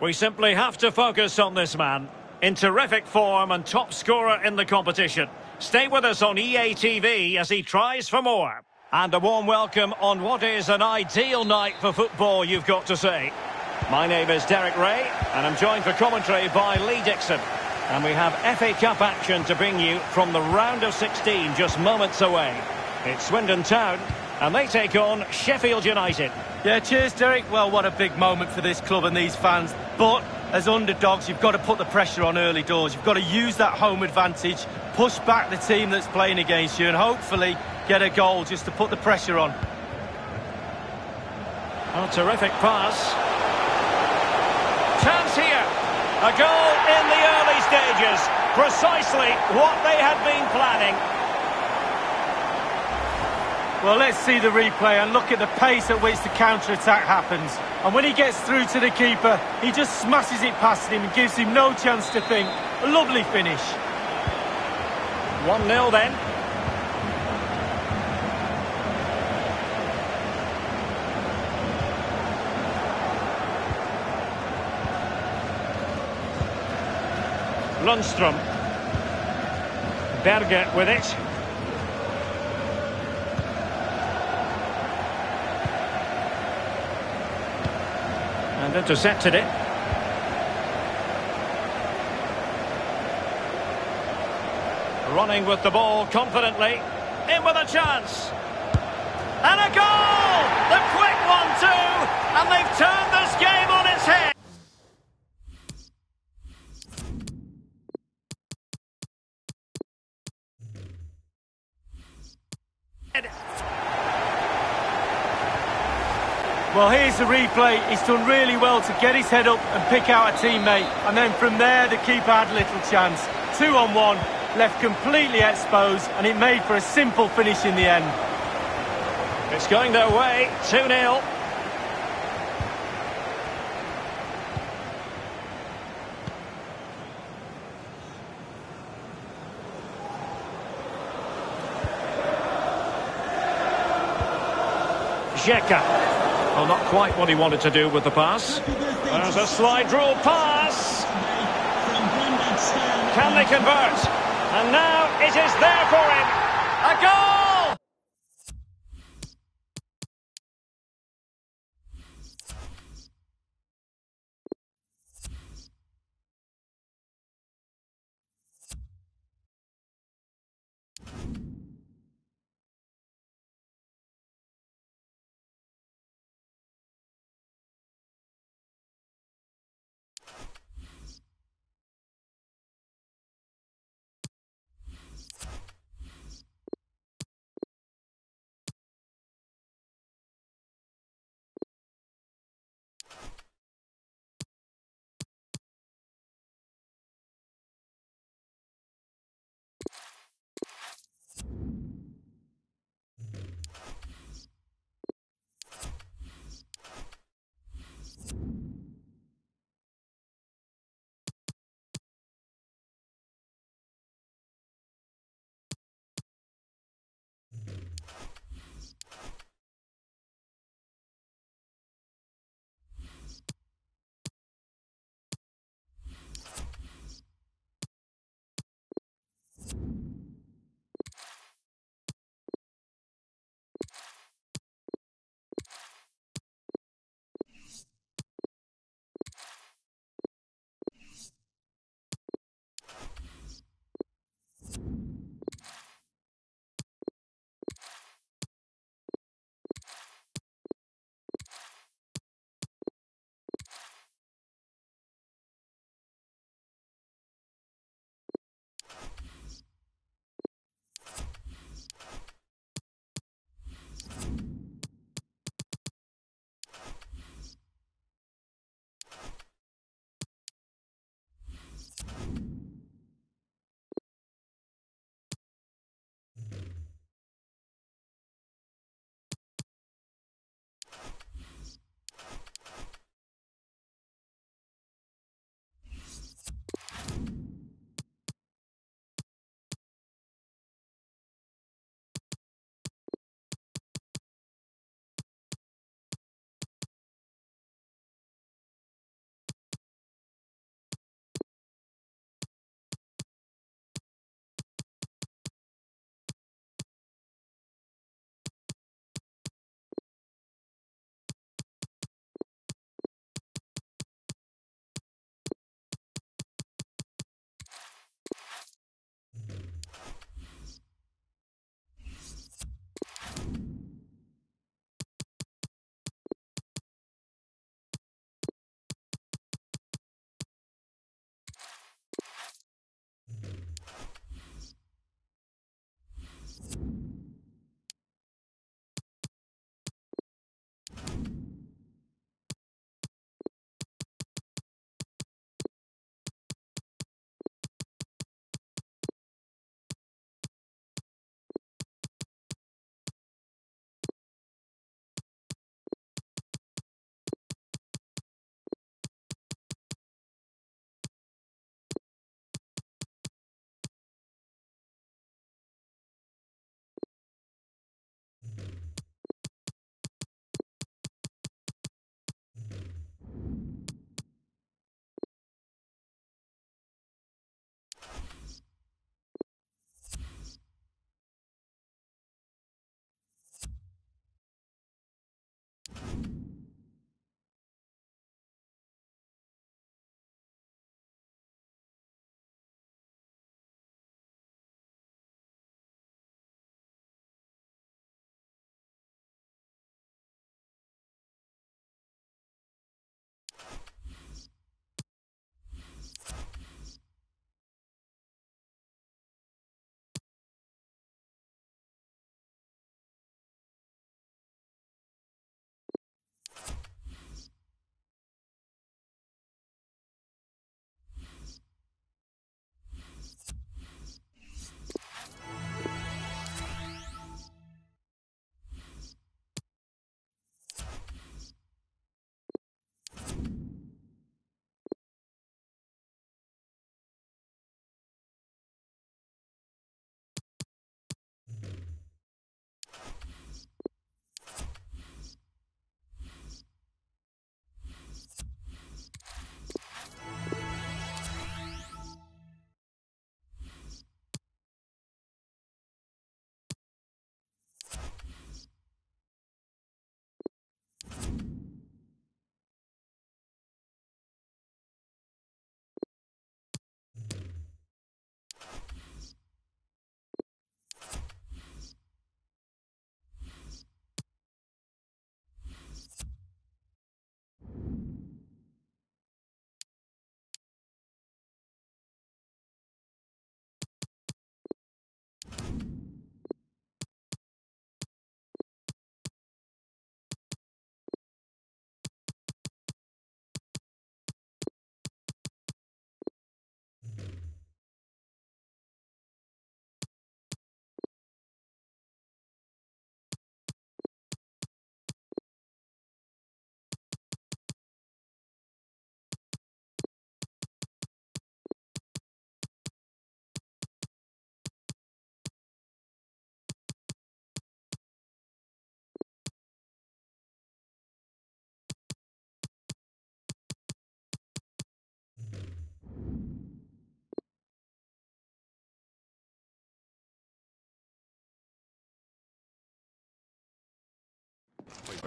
We simply have to focus on this man. In terrific form and top scorer in the competition. Stay with us on EA TV as he tries for more. And a warm welcome on what is an ideal night for football, you've got to say. My name is Derek Ray, and I'm joined for commentary by Lee Dixon. And we have FA Cup action to bring you from the round of 16 just moments away. It's Swindon Town, and they take on Sheffield United. Yeah, cheers, Derek. Well, what a big moment for this club and these fans. But as underdogs, you've got to put the pressure on early doors. You've got to use that home advantage, push back the team that's playing against you, and hopefully get a goal just to put the pressure on. A terrific pass. Chance here. A goal in the early stages. Precisely what they had been planning. Well, let's see the replay and look at the pace at which the counter-attack happens. And when he gets through to the keeper, he just smashes it past him and gives him no chance to think. A lovely finish. 1-0 then. Lundstram. Berger with it. Intercepted it. Running with the ball confidently. In with a chance. And a goal! The quick one too! And they've turned this game on its head. Here's the replay. He's done really well to get his head up and pick out a teammate. And then from there, the keeper had little chance. Two on one, left completely exposed, and it made for a simple finish in the end. It's going their way, 2-0. Xhaka. Well, not quite what he wanted to do with the pass. There's a slide rule pass. Can they convert? And now it is there for him. A goal!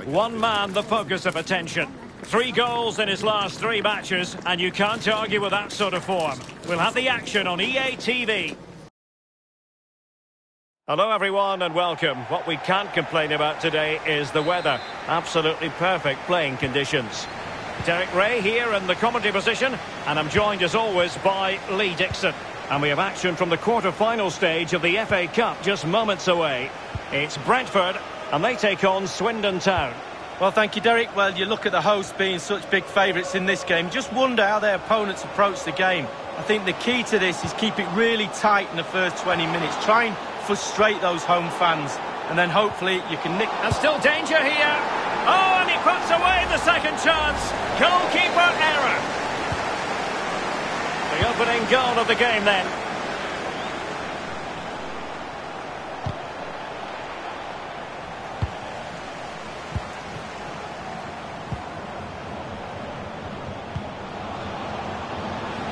One man the focus of attention. Three goals in his last three matches, and you can't argue with that sort of form. We'll have the action on EA TV. Hello everyone and welcome. What we can't complain about today is the weather. Absolutely perfect playing conditions. Derek Ray here in the commentary position, and I'm joined as always by Lee Dixon. And we have action from the quarter-final stage of the FA Cup just moments away. It's Brentford, and they take on Swindon Town. Well, thank you, Derek. Well, you look at the hosts being such big favourites in this game. Just wonder how their opponents approach the game. I think the key to this is keep it really tight in the first 20 minutes. Try and frustrate those home fans, and then hopefully you can nick... And still danger here. Oh, and he puts away the second chance. Goalkeeper error. The opening goal of the game then.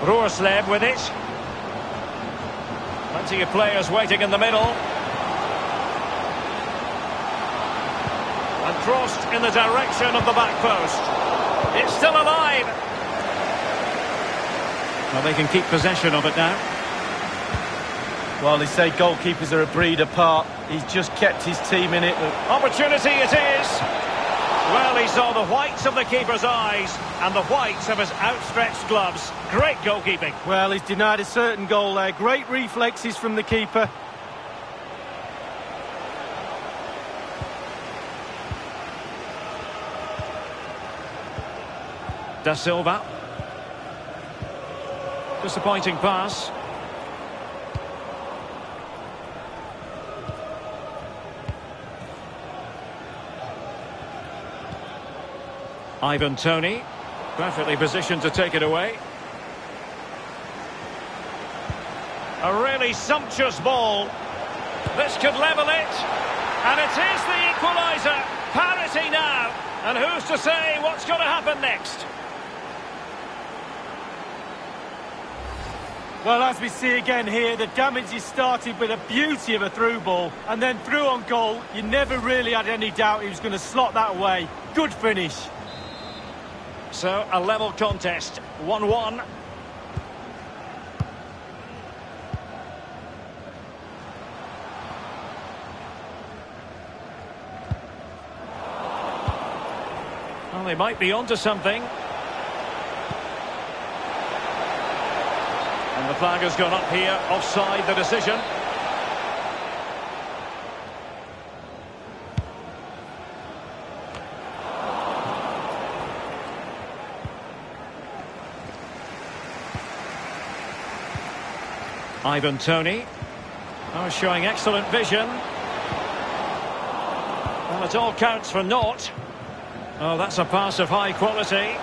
Roerslev with it. Plenty of players waiting in the middle. And crossed in the direction of the back post. It's still alive. Well, they can keep possession of it now. Well, they say goalkeepers are a breed apart. He's just kept his team in it. Opportunity it is. Well, he saw the whites of the keeper's eyes and the whites of his outstretched gloves. Great goalkeeping. Well, he's denied a certain goal there. Great reflexes from the keeper. Dasilva. Disappointing pass. Ivan Toney, perfectly positioned to take it away. A really sumptuous ball. This could level it. And it is the equaliser. Parity now. And who's to say what's going to happen next? Well, as we see again here, the damage is started with a beauty of a through ball. And then through on goal, you never really had any doubt he was going to slot that away. Good finish. So, a level contest. 1-1. Well, they might be onto something. And the flag has gone up here, offside the decision. Ivan Toney. Oh, showing excellent vision. Well, it all counts for naught. Oh, that's a pass of high quality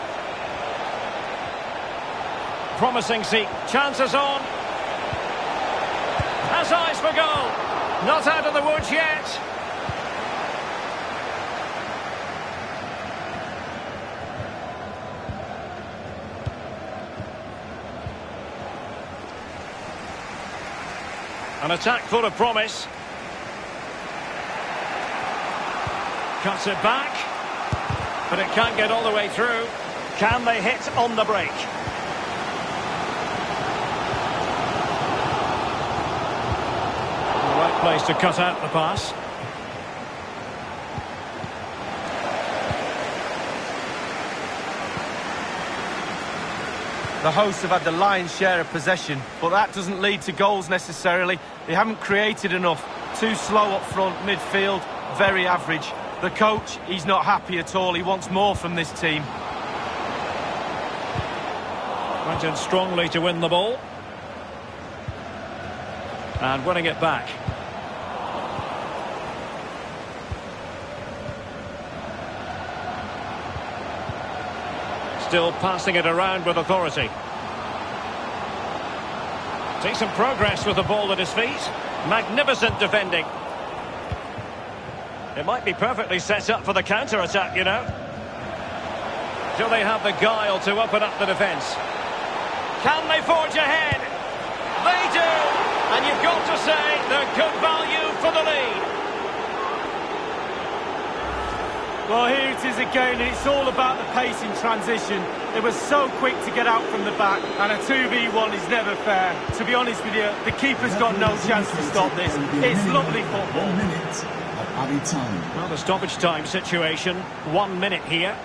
promising seat. Chances on. Has eyes for goal. Not out of the woods yet. An attack full of promise. Cuts it back. But it can't get all the way through. Can they hit on the break? Right place to cut out the pass. The hosts have had the lion's share of possession, but that doesn't lead to goals necessarily. They haven't created enough. Too slow up front, midfield, very average. The coach, he's not happy at all. He wants more from this team. Went in strongly to win the ball. And winning it back. Still passing it around with authority. Decent progress with the ball at his feet. Magnificent defending. It might be perfectly set up for the counter-attack, you know. Do they have the guile to open up the defence? Can they forge ahead? They do! And you've got to say they're good value for the lead. Well, here it is again, and it's all about the pace in transition. They were so quick to get out from the back, and a 2v1 is never fair. To be honest with you, the keeper's got no chance to stop this. It's lovely football. One minute of added time. Well, the stoppage time situation, one minute here.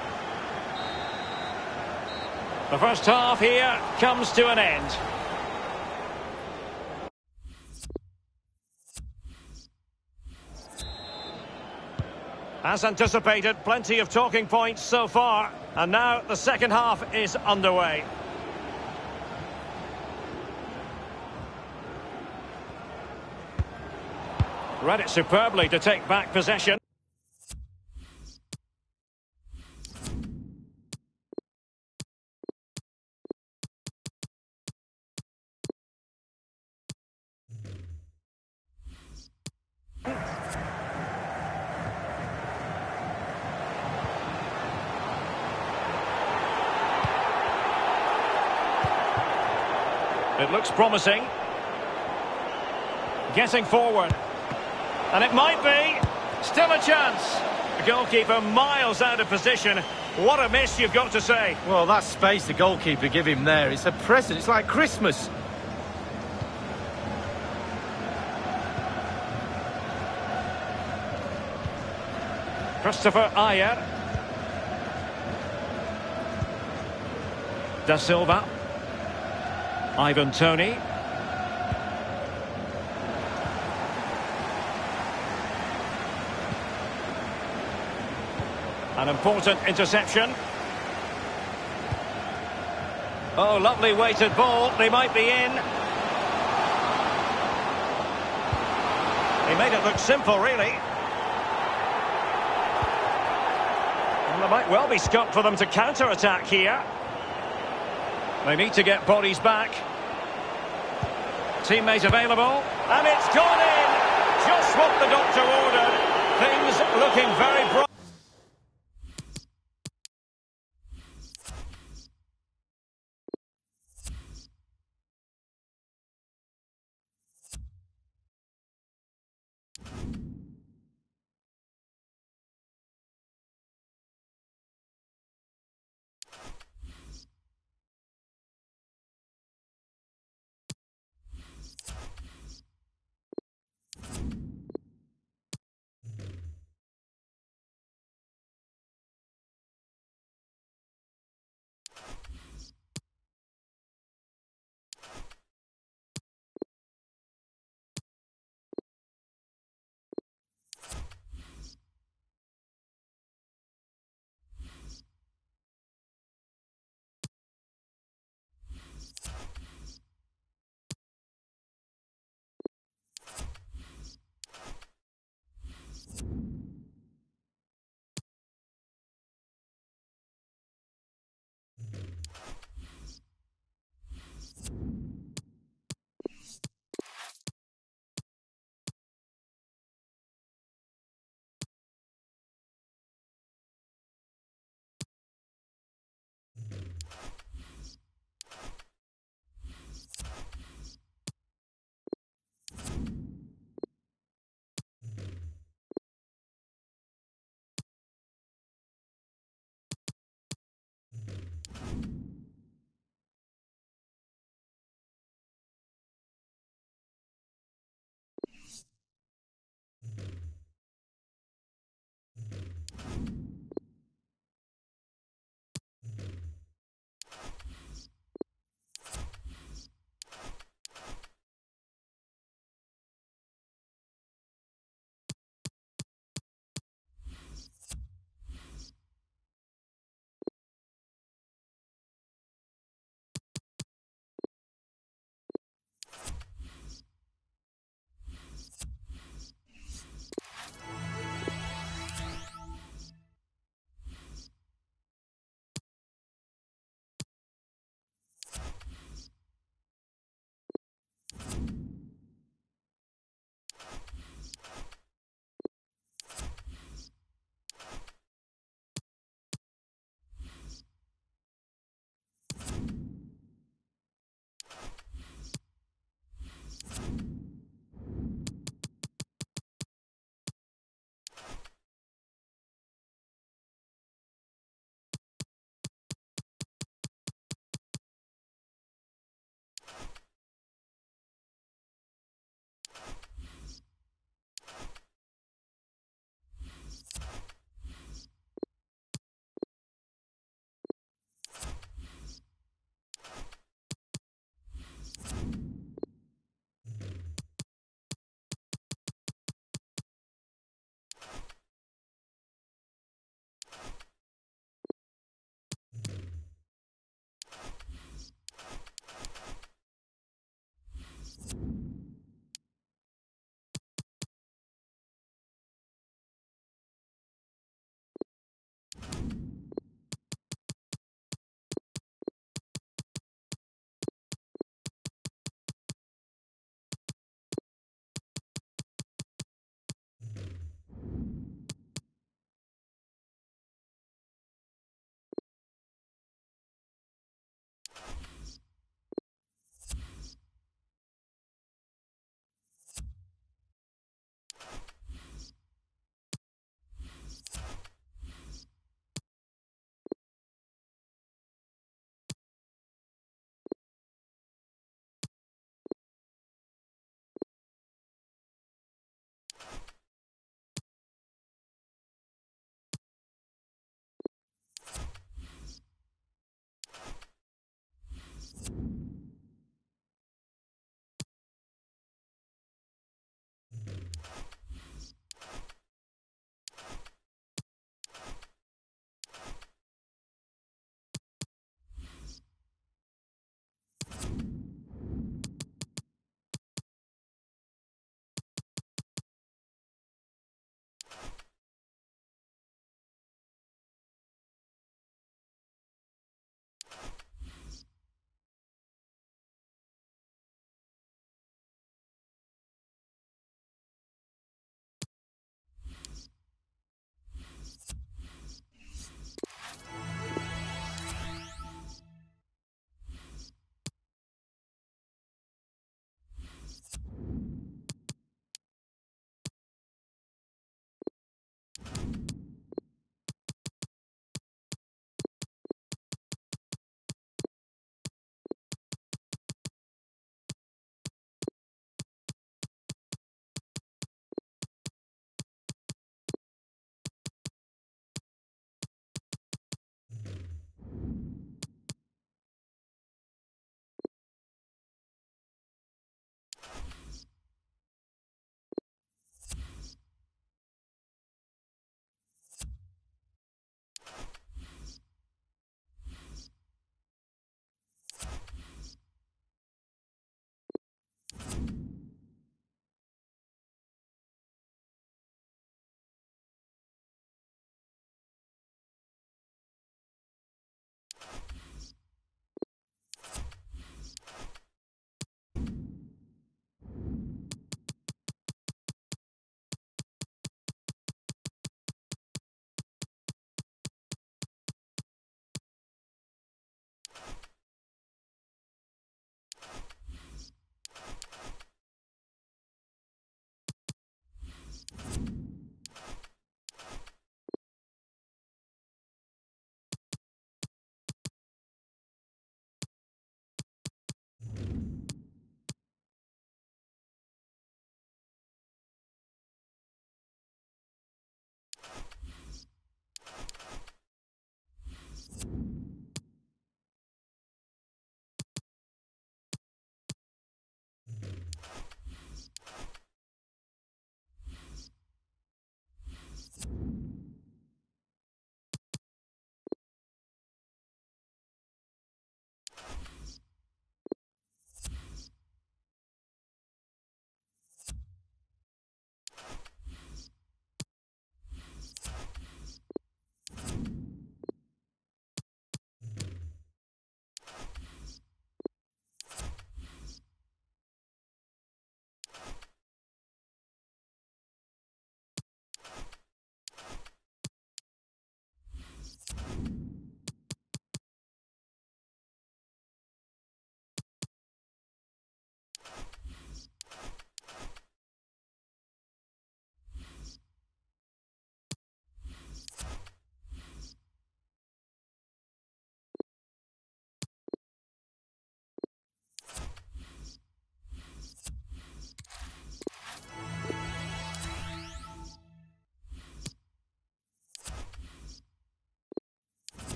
The first half here comes to an end. As anticipated, plenty of talking points so far. And now the second half is underway. Read it superbly to take back possession. It looks promising. Getting forward. And it might be. Still a chance. The goalkeeper miles out of position. What a miss, you've got to say. Well, that space the goalkeeper give him there, it's a present. It's like Christmas. Kristoffer Ajer. Da Silva. Ivan Toney. An important interception. Oh, lovely weighted ball. They might be in. He made it look simple, really. And there might well be scope for them to counter-attack here. They need to get bodies back. Teammate available. And it's gone in! Just what the doctor ordered. Things looking very bright.